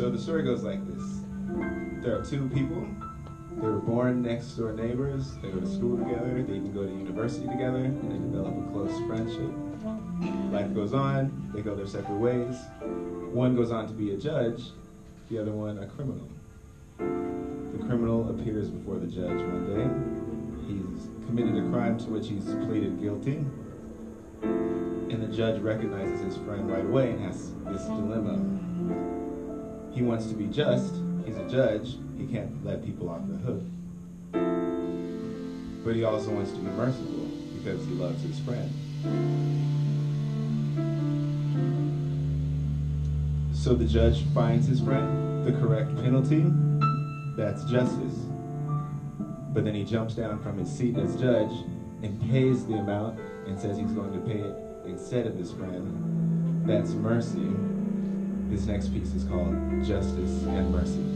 So the story goes like this. There are two people. They were born next door neighbors. They go to school together. They even go to university together, and they develop a close friendship. Life goes on. They go their separate ways. One goes on to be a judge. The other one a criminal. The criminal appears before the judge one day. He's committed a crime to which he's pleaded guilty. And the judge recognizes his friend right away and has this dilemma. He wants to be just, he's a judge, he can't let people off the hook. But he also wants to be merciful because he loves his friend. So the judge finds his friend the correct penalty, that's justice. But then he jumps down from his seat as judge and pays the amount and says he's going to pay it instead of his friend. That's mercy. This next piece is called Justice and Mercy.